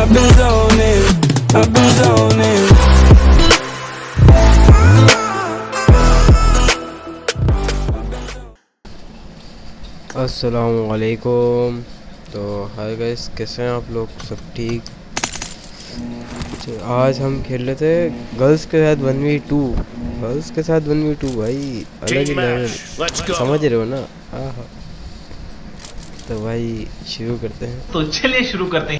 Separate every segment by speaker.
Speaker 1: السلام
Speaker 2: علیکم تو ہائی گیس کیسے ہیں آپ لوگ سب ٹھیک آج ہم کھیل رہے تھے گرلس کے ساتھ ون وی ٹو کے ساتھ ون وی ٹو بھائی الگ لیول سمجھ رہے ہو نا ہاں تو بھائی شروع کرتے ہیں
Speaker 3: تو چلیے شروع کرتے ہیں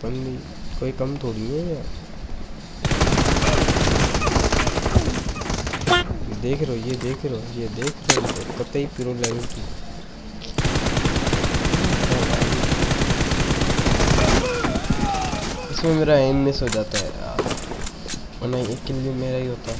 Speaker 2: کوئی اپن کوئی کم تھوڑی ہے یا دیکھ رہو یہ دیکھ رہو یہ دیکھ رہو پتہ ہی پیرو لیول کی اس میں میرا ایم مس ہو جاتا ہے ورنہ ایک کل میرا ہی ہوتا ہے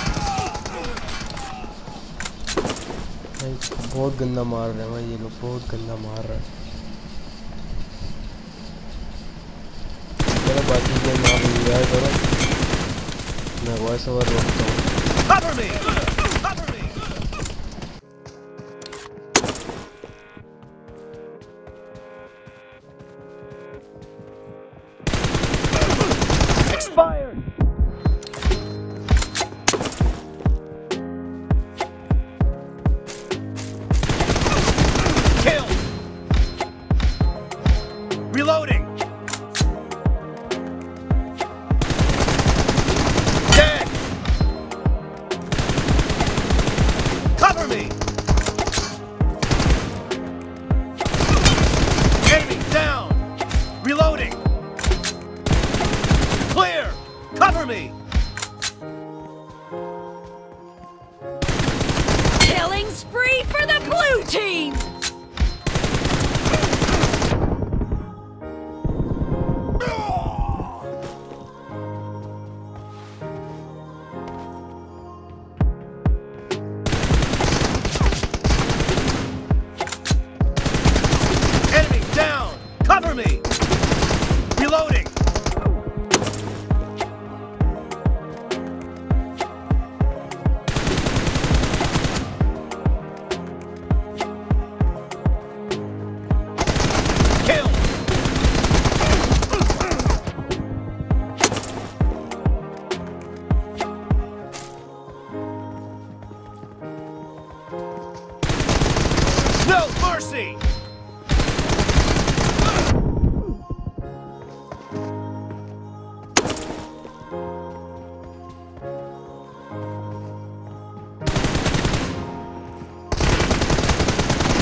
Speaker 2: بہت گندا مار رہے ہیں یہ لوگ بہت گندا مار رہے ہیں چلو باقی کے نام انجوائے کرو میں وائس اوور روکتا
Speaker 4: ہوں No mercy!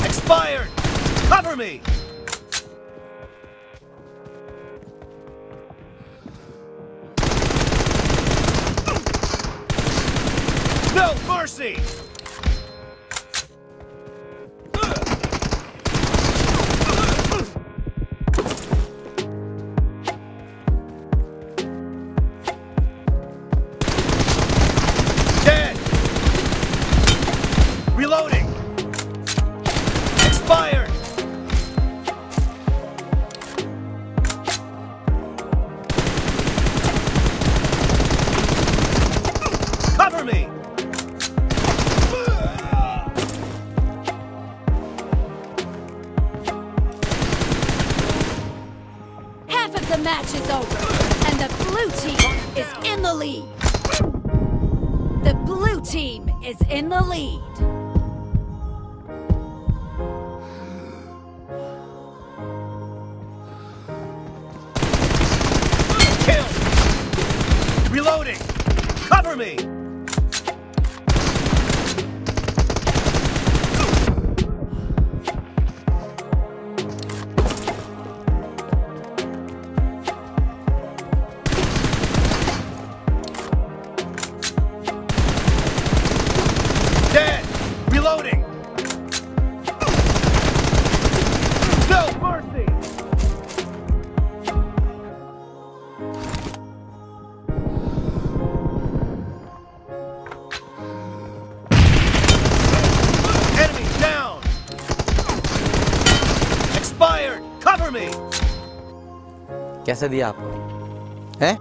Speaker 4: Expired! Cover me! No mercy!
Speaker 5: आपको है ¿Eh?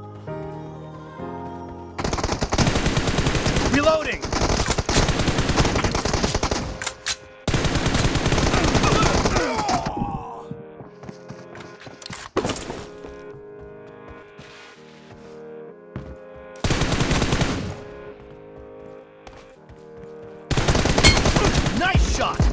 Speaker 4: Reloading. Nice shot!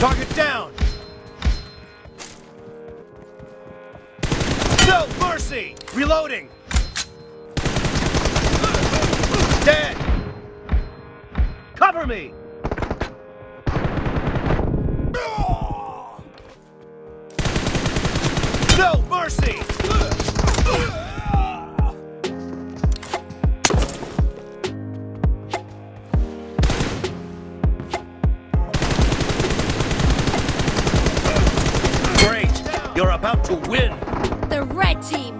Speaker 4: Target down! No mercy! Reloading! Dead! Cover me!